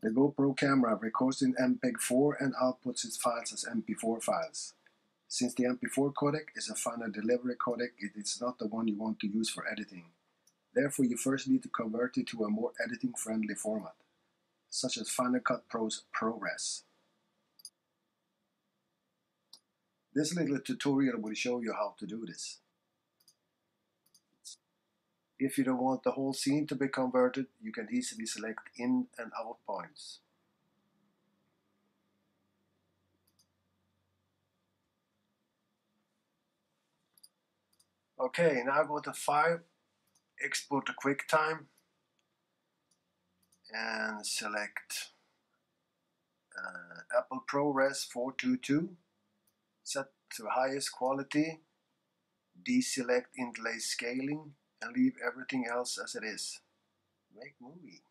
The GoPro camera records in MPEG-4 and outputs its files as MP4 files. Since the MP4 codec is a final delivery codec, it is not the one you want to use for editing. Therefore, you first need to convert it to a more editing-friendly format, such as Final Cut Pro's ProRes. This little tutorial will show you how to do this. If you don't want the whole scene to be converted, you can easily select in and out points. Okay, now go to File, Export to QuickTime, and select uh, Apple ProRes 422. Set to highest quality, deselect interlace scaling, and leave everything else as it is. Make movie.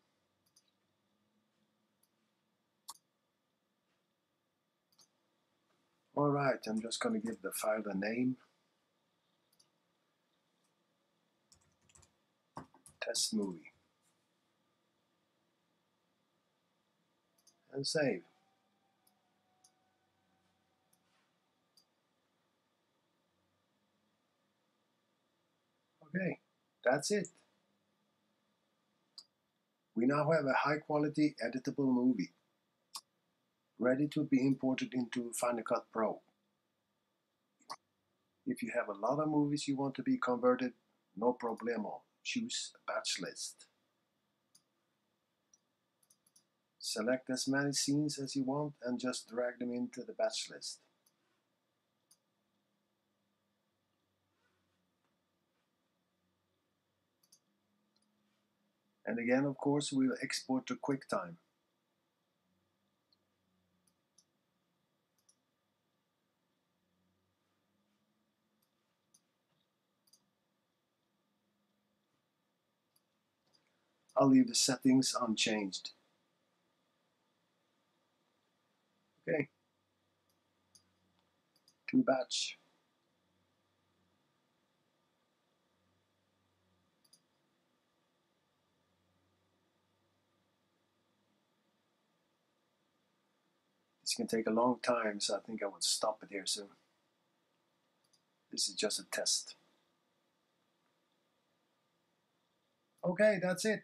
Alright, I'm just going to give the file a name. Test movie. And save. Okay. That's it. We now have a high quality editable movie ready to be imported into Final Cut Pro. If you have a lot of movies you want to be converted, no problemo. Choose batch list. Select as many scenes as you want and just drag them into the batch list. And again, of course, we'll export to QuickTime. I'll leave the settings unchanged. Okay. To batch. This can take a long time, so I think I would stop it here soon. This is just a test. Okay, that's it.